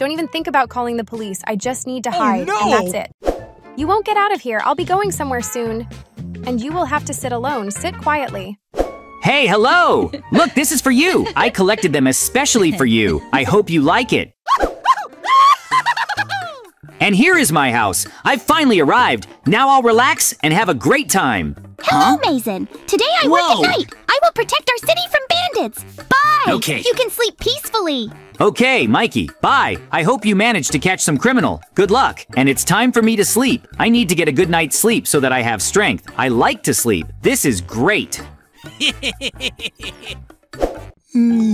Don't even think about calling the police. I just need to oh, hide, no! and that's it. You won't get out of here. I'll be going somewhere soon. And you will have to sit alone. Sit quietly. Hey, hello! Look, this is for you. I collected them especially for you. I hope you like it. And here is my house. I've finally arrived. Now I'll relax and have a great time. Hello, Maizen. Today I work Whoa. at night. I will protect our city from bandits. Bye. Okay. You can sleep peacefully. Okay, Mikey, bye. I hope you managed to catch some criminal. Good luck. And it's time for me to sleep. I need to get a good night's sleep so that I have strength. I like to sleep. This is great. hmm?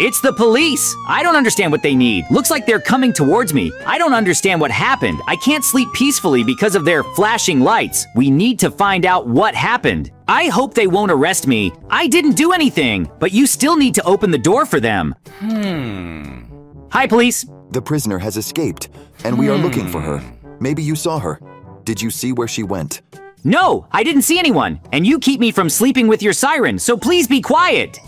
It's the police! I don't understand what they need. Looks like they're coming towards me. I don't understand what happened. I can't sleep peacefully because of their flashing lights. We need to find out what happened. I hope they won't arrest me. I didn't do anything, but you still need to open the door for them. Hmm. Hi, police. The prisoner has escaped, and we are looking for her. Maybe you saw her. Did you see where she went? No, I didn't see anyone. And you keep me from sleeping with your siren, so please be quiet.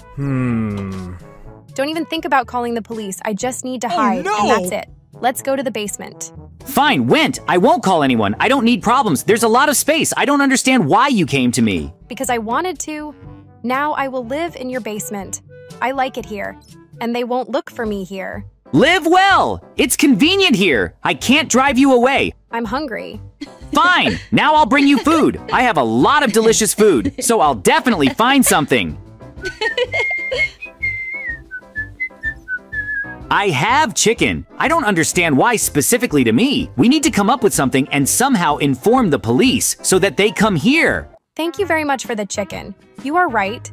Don't even think about calling the police. I just need to oh, hide, no! and that's it. Let's go to the basement. Fine, went. I won't call anyone. I don't need problems. There's a lot of space. I don't understand why you came to me. Because I wanted to. Now I will live in your basement. I like it here. And they won't look for me here. Live well. It's convenient here. I can't drive you away. I'm hungry. Fine. Now I'll bring you food. I have a lot of delicious food, so I'll definitely find something. I have chicken. I don't understand why specifically to me. We need to come up with something and somehow inform the police so that they come here. Thank you very much for the chicken. You are right.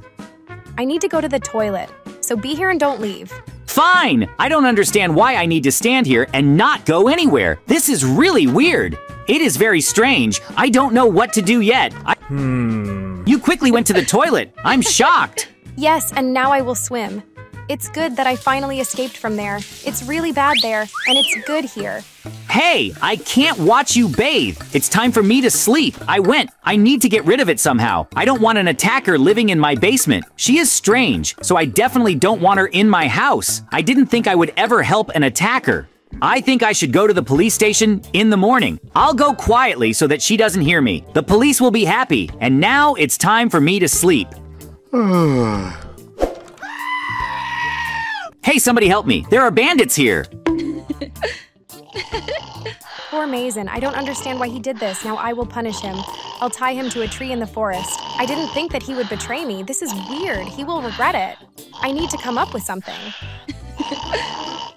I need to go to the toilet, so be here and don't leave. Fine! I don't understand why I need to stand here and not go anywhere. This is really weird. It is very strange. I don't know what to do yet. I- hmm. You quickly went to the toilet. I'm shocked. Yes, and now I will swim. It's good that I finally escaped from there. It's really bad there, and it's good here. Hey, I can't watch you bathe. It's time for me to sleep. I went. I need to get rid of it somehow. I don't want an attacker living in my basement. She is strange, so I definitely don't want her in my house. I didn't think I would ever help an attacker. I think I should go to the police station in the morning. I'll go quietly so that she doesn't hear me. The police will be happy, and now it's time for me to sleep. Hey, somebody help me. There are bandits here. Poor Maizen, I don't understand why he did this. Now I will punish him. I'll tie him to a tree in the forest. I didn't think that he would betray me. This is weird. He will regret it. I need to come up with something.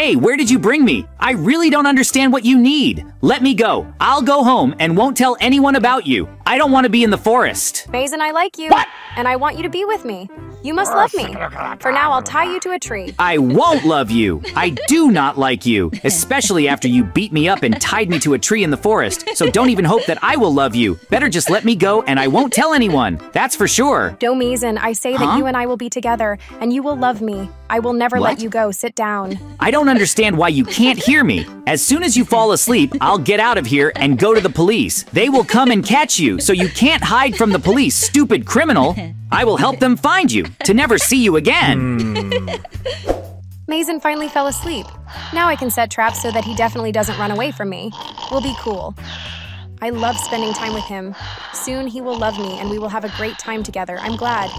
Hey, where did you bring me? I really don't understand what you need. Let me go. I'll go home and won't tell anyone about you. I don't want to be in the forest. Maizen, I like you. What? And I want you to be with me. You must love me. For now, I'll tie you to a tree. I won't love you. I do not like you, especially after you beat me up and tied me to a tree in the forest. So don't even hope that I will love you. Better just let me go and I won't tell anyone. That's for sure. Maizen, I say that you and I will be together, and you will love me. I will never let you go. Sit down. I don't understand why you can't hear me. As soon as you fall asleep, I'll get out of here and go to the police. They will come and catch you, so you can't hide from the police, stupid criminal. I will help them find you to never see you again. Hmm. Maizen finally fell asleep. Now I can set traps so that he definitely doesn't run away from me. We'll be cool. I love spending time with him. Soon he will love me and we will have a great time together. I'm glad.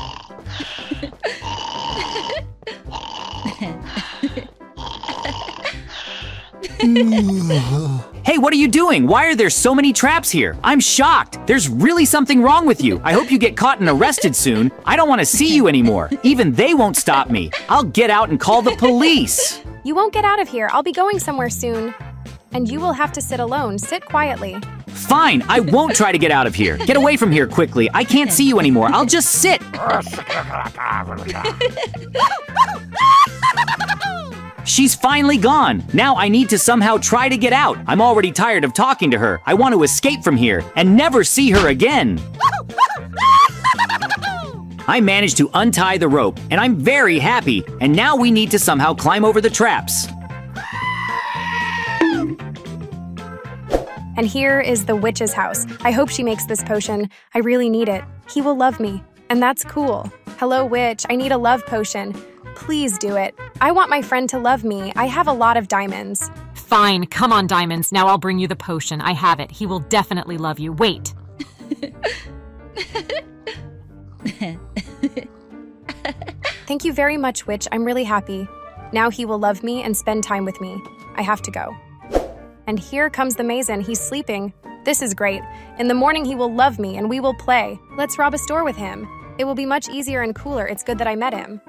Hey, what are you doing? Why are there so many traps here? I'm shocked. There's really something wrong with you. I hope you get caught and arrested soon. I don't want to see you anymore. Even they won't stop me. I'll get out and call the police. You won't get out of here. I'll be going somewhere soon. And you will have to sit alone. Sit quietly. Fine, I won't try to get out of here. Get away from here quickly. I can't see you anymore. I'll just sit. She's finally gone. Now I need to somehow try to get out. I'm already tired of talking to her. I want to escape from here and never see her again. I managed to untie the rope, and I'm very happy. And now we need to somehow climb over the traps. And here is the witch's house. I hope she makes this potion. I really need it. He will love me. And that's cool. Hello, witch. I need a love potion. Please do it. I want my friend to love me. I have a lot of diamonds. Fine, come on, Diamonds. Now I'll bring you the potion. I have it. He will definitely love you. Wait. Thank you very much, witch. I'm really happy. Now he will love me and spend time with me. I have to go. And here comes the Maizen. He's sleeping. This is great. In the morning, he will love me and we will play. Let's rob a store with him. It will be much easier and cooler. It's good that I met him.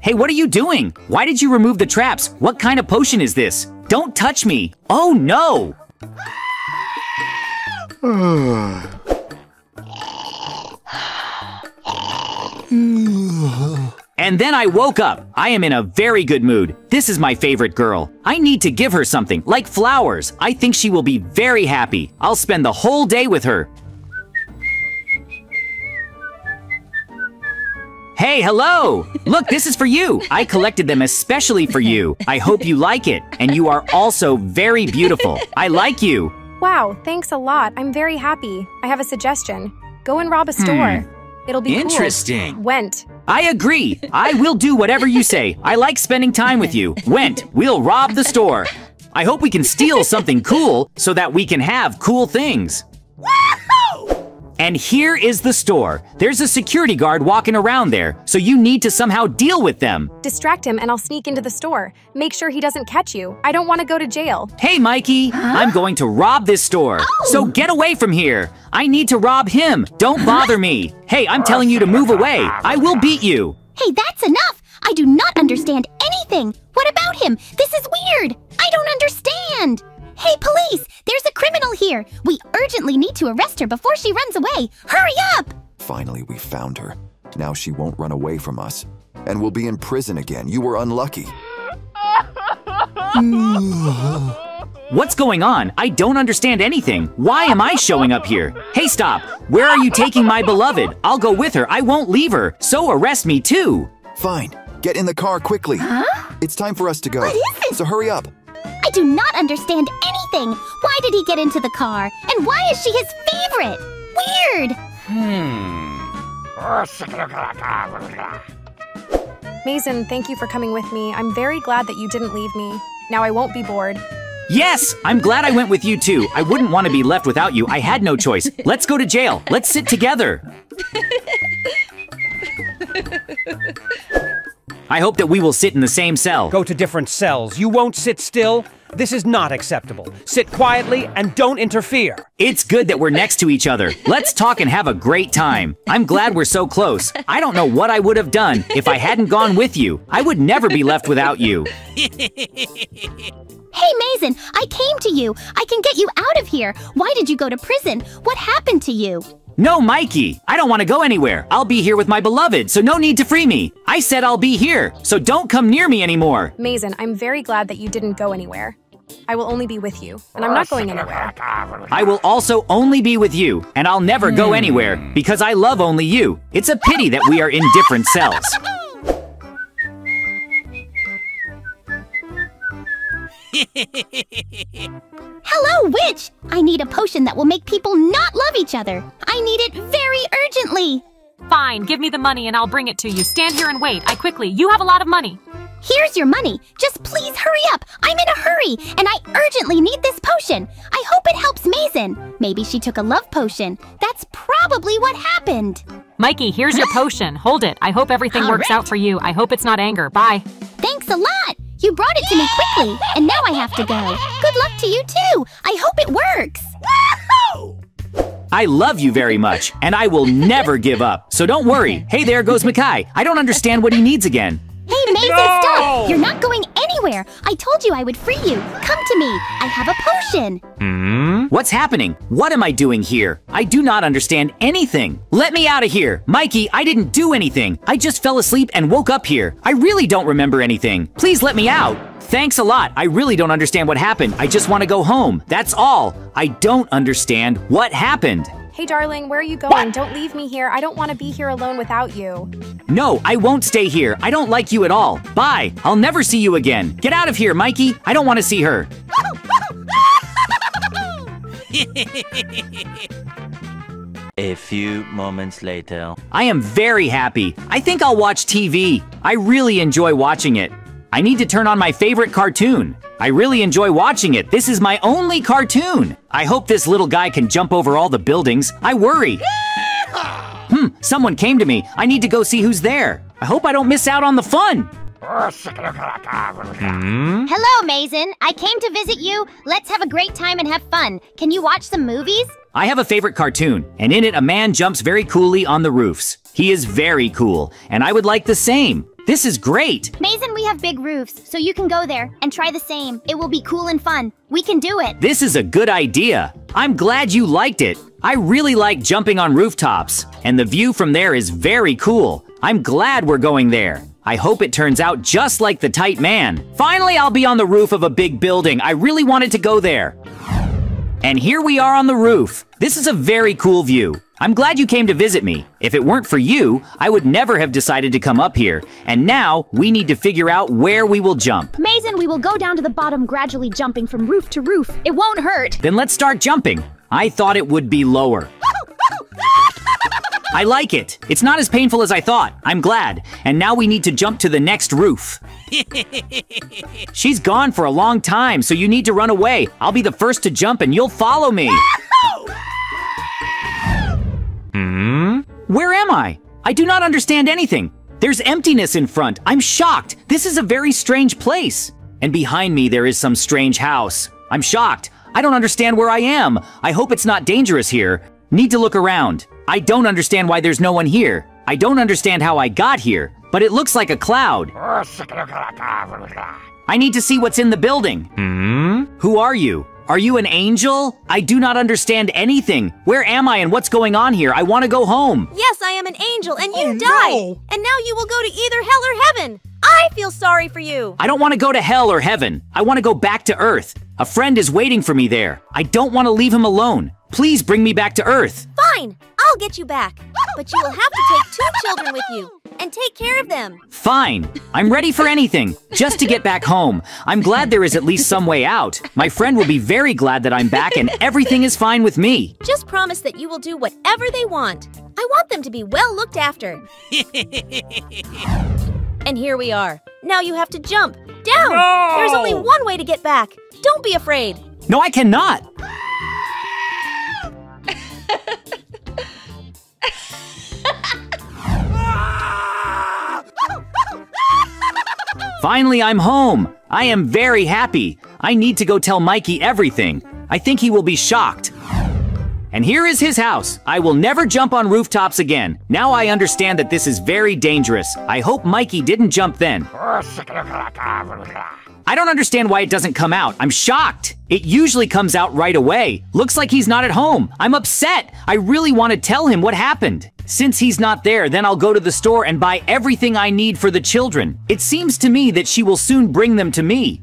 Hey, what are you doing? Why did you remove the traps? What kind of potion is this? Don't touch me! Oh no! And then I woke up. I am in a very good mood. This is my favorite girl. I need to give her something, like flowers. I think she will be very happy. I'll spend the whole day with her. Hey, hello! Look, this is for you. I collected them especially for you. I hope you like it. And you are also very beautiful. I like you. Wow, thanks a lot. I'm very happy. I have a suggestion. Go and rob a store. Hmm. It'll be cool. Interesting. Went. I agree. I will do whatever you say. I like spending time with you. Went, we'll rob the store. I hope we can steal something cool so that we can have cool things. And here is the store. There's a security guard walking around there, so you need to somehow deal with them. Distract him and I'll sneak into the store. Make sure he doesn't catch you. I don't want to go to jail. Hey, Mikey, I'm going to rob this store. Oh. So get away from here. I need to rob him. Don't bother me. Hey, I'm telling you to move away. I will beat you. Hey, that's enough! I do not understand anything! What about him? This is weird! I don't understand! Hey, police! There's a criminal here! We urgently need to arrest her before she runs away! Hurry up! Finally, we found her. Now she won't run away from us. And we'll be in prison again. You were unlucky. What's going on? I don't understand anything. Why am I showing up here? Hey, stop! Where are you taking my beloved? I'll go with her. I won't leave her. So arrest me too. Fine. Get in the car quickly. Huh? It's time for us to go. What is it? So hurry up. I do not understand anything! Why did he get into the car? And why is she his favorite? Weird! Hmm. Maizen, thank you for coming with me. I'm very glad that you didn't leave me. Now I won't be bored. Yes, I'm glad I went with you too. I wouldn't want to be left without you. I had no choice. Let's go to jail. Let's sit together. I hope that we will sit in the same cell. Go to different cells. You won't sit still. This is not acceptable. Sit quietly and don't interfere. It's good that we're next to each other. Let's talk and have a great time. I'm glad we're so close. I don't know what I would have done if I hadn't gone with you. I would never be left without you. Hey, Maizen, I came to you. I can get you out of here. Why did you go to prison? What happened to you? No, Mikey, I don't want to go anywhere. I'll be here with my beloved, so no need to free me. I said I'll be here, so don't come near me anymore. Maizen, I'm very glad that you didn't go anywhere. I will only be with you, and I'm not going anywhere. I will also only be with you, and I'll never go hmm. anywhere because I love only you. It's a pity that we are in different cells. Hello, witch! I need a potion that will make people not love each other. I need it very urgently. Fine, give me the money and I'll bring it to you. Stand here and wait. I quickly. You have a lot of money. Here's your money. Just please hurry up. I'm in a hurry, and I urgently need this potion. I hope it helps Maizen. Maybe she took a love potion. That's probably what happened. Mikey, here's your potion. Hold it. I hope everything All works right. out for you. I hope it's not anger. Bye. Thanks a lot. You brought it to me quickly, and now I have to go. Good luck to you too. I hope it works. I love you very much, and I will never give up. So don't worry. Hey, there goes Mikey. I don't understand what he needs again. Hey, Maizen, stop! You're not going anywhere. I told you I would free you. Come to me. I have a potion. Hmm? What's happening? What am I doing here? I do not understand anything. Let me out of here. Mikey, I didn't do anything. I just fell asleep and woke up here. I really don't remember anything. Please let me out. Thanks a lot. I really don't understand what happened. I just want to go home. That's all. I don't understand what happened. Hey, darling, where are you going? Don't leave me here. I don't want to be here alone without you. No, I won't stay here. I don't like you at all. Bye. I'll never see you again. Get out of here, Mikey. I don't want to see her. A few moments later. I am very happy. I think I'll watch TV. I really enjoy watching it. I need to turn on my favorite cartoon. I really enjoy watching it. This is my only cartoon. I hope this little guy can jump over all the buildings. I worry. Hmm, someone came to me. I need to go see who's there. I hope I don't miss out on the fun. Hello, Maizen. I came to visit you. Let's have a great time and have fun. Can you watch some movies? I have a favorite cartoon, and in it, a man jumps very coolly on the roofs. He is very cool, and I would like the same. This is great. Maizen, we have big roofs, so you can go there and try the same. It will be cool and fun. We can do it. This is a good idea. I'm glad you liked it. I really like jumping on rooftops, and the view from there is very cool. I'm glad we're going there. I hope it turns out just like the tight man. Finally, I'll be on the roof of a big building. I really wanted to go there. And here we are on the roof. This is a very cool view. I'm glad you came to visit me. If it weren't for you, I would never have decided to come up here. And now we need to figure out where we will jump. Maizen, we will go down to the bottom, gradually jumping from roof to roof. It won't hurt. Then let's start jumping. I thought it would be lower. I like it. It's not as painful as I thought. I'm glad. And now we need to jump to the next roof. She's gone for a long time, so you need to run away. I'll be the first to jump and you'll follow me. Where am I? I do not understand anything. There's emptiness in front. I'm shocked. This is a very strange place. And behind me, there is some strange house. I'm shocked. I don't understand where I am. I hope it's not dangerous here. Need to look around. I don't understand why there's no one here. I don't understand how I got here, but it looks like a cloud. I need to see what's in the building. Hmm? Who are you? Are you an angel? I do not understand anything. Where am I and what's going on here? I want to go home. Yes, I am an angel, and you oh, died. And now you will go to either hell or heaven. I feel sorry for you. I don't want to go to hell or heaven. I want to go back to Earth. A friend is waiting for me there. I don't want to leave him alone. Please bring me back to Earth. Fine, I'll get you back. But you will have to take two children with you and take care of them. Fine. I'm ready for anything, just to get back home. I'm glad there is at least some way out. My friend will be very glad that I'm back and everything is fine with me. Just promise that you will do whatever they want. I want them to be well looked after. and here we are. Now you have to jump. Down! There's only one way to get back. Don't be afraid. No, I cannot. Finally, I'm home. I am very happy. I need to go tell Mikey everything. I think he will be shocked. And here is his house. I will never jump on rooftops again. Now I understand that this is very dangerous. I hope Mikey didn't jump then. I don't understand why it doesn't come out. I'm shocked. It usually comes out right away. Looks like he's not at home. I'm upset. I really want to tell him what happened. Since he's not there, then I'll go to the store and buy everything I need for the children. It seems to me that she will soon bring them to me.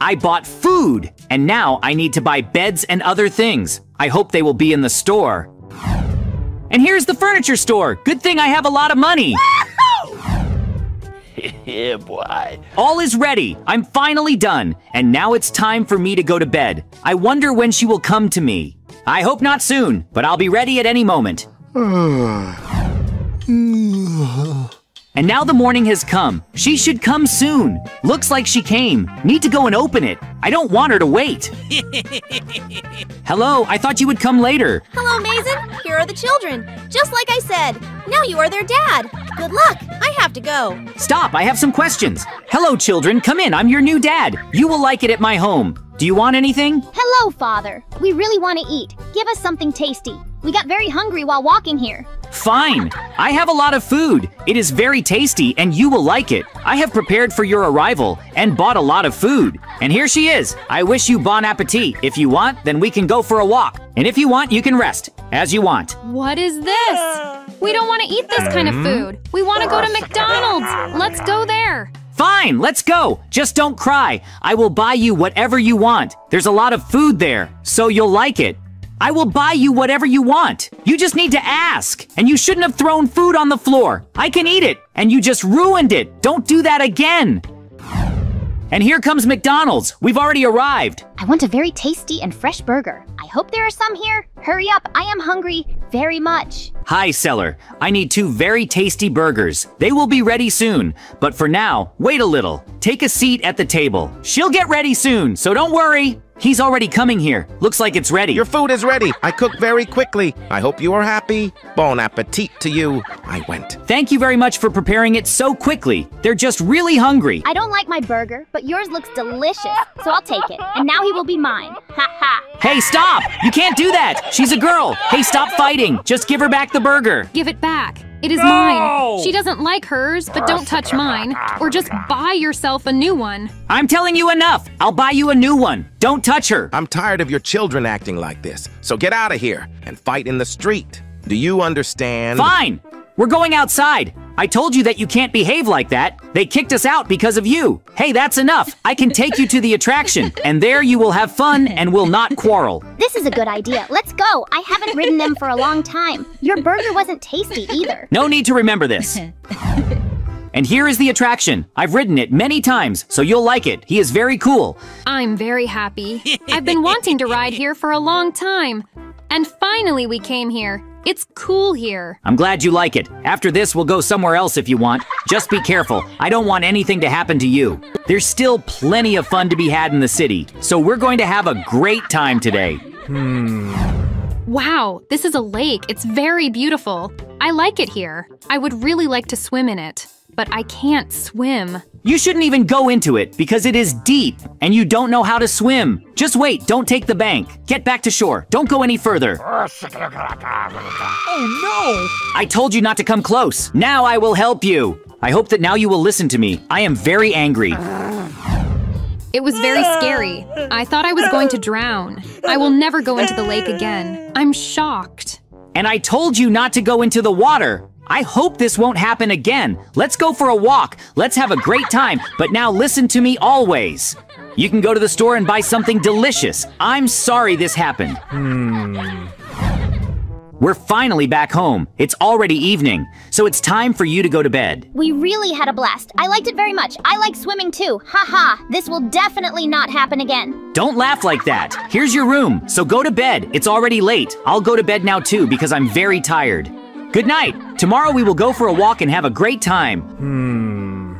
I bought food, and now I need to buy beds and other things. I hope they will be in the store. And here's the furniture store. Good thing I have a lot of money. yeah, boy. All is ready. I'm finally done. And now it's time for me to go to bed. I wonder when she will come to me. I hope not soon, but I'll be ready at any moment. And now the morning has come. She should come soon. Looks like she came. Need to go and open it. I don't want her to wait. Hello, I thought you would come later. Hello, Maizen. Here are the children. Just like I said. Now you are their dad. Good luck. I have to go. Stop, I have some questions. Hello, children, come in. I'm your new dad. You will like it at my home. Do you want anything? Hello, Father. We really want to eat. Give us something tasty. We got very hungry while walking here. Fine. I have a lot of food. It is very tasty and you will like it. I have prepared for your arrival and bought a lot of food. And here she is. I wish you bon appetit. If you want, then we can go for a walk. And if you want, you can rest. As you want. What is this? We don't want to eat this kind of hmm? food. We want to go to McDonald's. Let's go there. Fine, let's go. Just don't cry. I will buy you whatever you want. There's a lot of food there, so you'll like it. I will buy you whatever you want. You just need to ask. And you shouldn't have thrown food on the floor. I can eat it, and you just ruined it. Don't do that again. And here comes McDonald's. We've already arrived. I want a very tasty and fresh burger. I hope there are some here. Hurry up, I am hungry very much. Hi, seller. I need two very tasty burgers. They will be ready soon. But for now, wait a little. Take a seat at the table. She'll get ready soon, so don't worry. He's already coming here. Looks like it's ready. Your food is ready. I cook very quickly. I hope you are happy. Bon appetit to you. I went. Thank you very much for preparing it so quickly. They're just really hungry. I don't like my burger, but yours looks delicious, so I'll take it. And now he will be mine. Ha ha. Hey, stop! You can't do that! She's a girl! Hey, stop fighting! Just give her back the burger! Give it back. It is mine. She doesn't like hers, but don't touch mine. Ah, or oh just buy yourself a new one. I'm telling you enough! I'll buy you a new one! Don't touch her! I'm tired of your children acting like this. So get out of here and fight in the street. Do you understand? Fine! We're going outside. I told you that you can't behave like that. They kicked us out because of you. Hey, that's enough. I can take you to the attraction, and there you will have fun and will not quarrel. This is a good idea. Let's go. I haven't ridden them for a long time. Your burger wasn't tasty either. No need to remember this. And here is the attraction. I've ridden it many times, so you'll like it. He is very cool. I'm very happy. I've been wanting to ride here for a long time. And finally we came here. It's cool here. I'm glad you like it. After this, we'll go somewhere else if you want. Just be careful. I don't want anything to happen to you. There's still plenty of fun to be had in the city, so we're going to have a great time today. Hmm. Wow, this is a lake. It's very beautiful. I like it here. I would really like to swim in it, but I can't swim. You shouldn't even go into it because it is deep and you don't know how to swim. Just wait, don't take the bank. Get back to shore. Don't go any further. Oh no! I told you not to come close. Now I will help you. I hope that now you will listen to me. I am very angry. It was very scary. I thought I was going to drown. I will never go into the lake again. I'm shocked. And I told you not to go into the water. I hope this won't happen again. Let's go for a walk. Let's have a great time. But now listen to me always. You can go to the store and buy something delicious. I'm sorry this happened. Hmm. We're finally back home. It's already evening, so it's time for you to go to bed. We really had a blast. I liked it very much. I like swimming too. Ha ha. This will definitely not happen again. Don't laugh like that. Here's your room, so go to bed. It's already late. I'll go to bed now too because I'm very tired. Good night. Tomorrow we will go for a walk and have a great time. Hmm.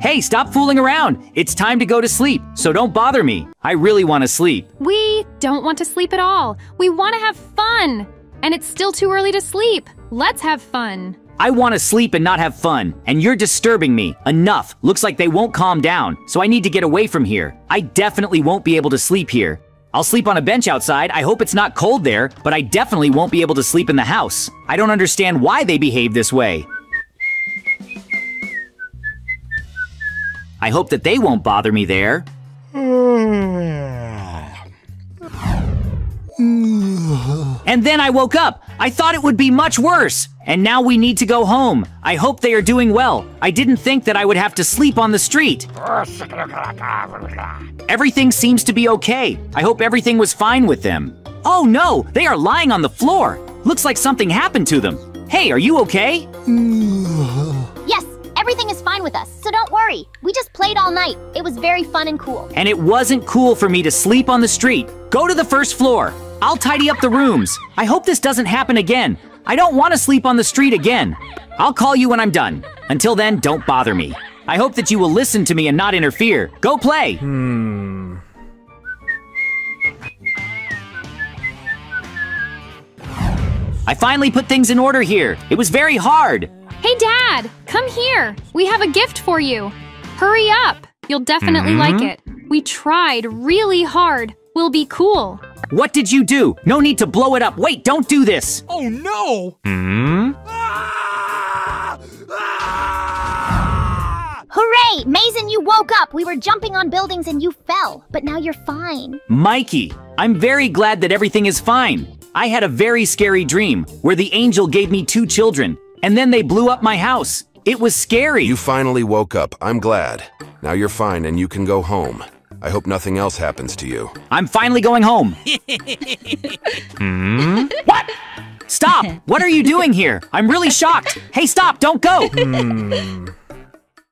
hey, stop fooling around. It's time to go to sleep, so don't bother me. I really want to sleep. We don't want to sleep at all. We want to have fun. And it's still too early to sleep. Let's have fun. I want to sleep and not have fun, and you're disturbing me. Enough. Looks like they won't calm down, so I need to get away from here. I definitely won't be able to sleep here. I'll sleep on a bench outside. I hope it's not cold there, but I definitely won't be able to sleep in the house. I don't understand why they behave this way. I hope that they won't bother me there. Hmm. And then I woke up. I thought it would be much worse. And now we need to go home. I hope they are doing well. I didn't think that I would have to sleep on the street. Everything seems to be okay. I hope everything was fine with them. Oh no, they are lying on the floor. Looks like something happened to them. Hey, are you okay? Yes, everything is fine with us, so don't worry. We just played all night. It was very fun and cool. And it wasn't cool for me to sleep on the street. Go to the first floor. I'll tidy up the rooms. I hope this doesn't happen again. I don't want to sleep on the street again. I'll call you when I'm done. Until then, don't bother me. I hope that you will listen to me and not interfere. Go play. Hmm. I finally put things in order here. It was very hard. Hey, Dad, come here. We have a gift for you. Hurry up. You'll definitely like it. We tried really hard. We'll be cool. What did you do? No need to blow it up. Wait, don't do this. Oh no! Hmm? Hooray! Maizen, you woke up. We were jumping on buildings and you fell, but now you're fine. Mikey, I'm very glad that everything is fine. I had a very scary dream where the angel gave me two children, and then they blew up my house. It was scary. You finally woke up. I'm glad. Now you're fine and you can go home. I hope nothing else happens to you. I'm finally going home. hmm? What? Stop! What are you doing here? I'm really shocked. Hey, stop! Don't go! Hmm.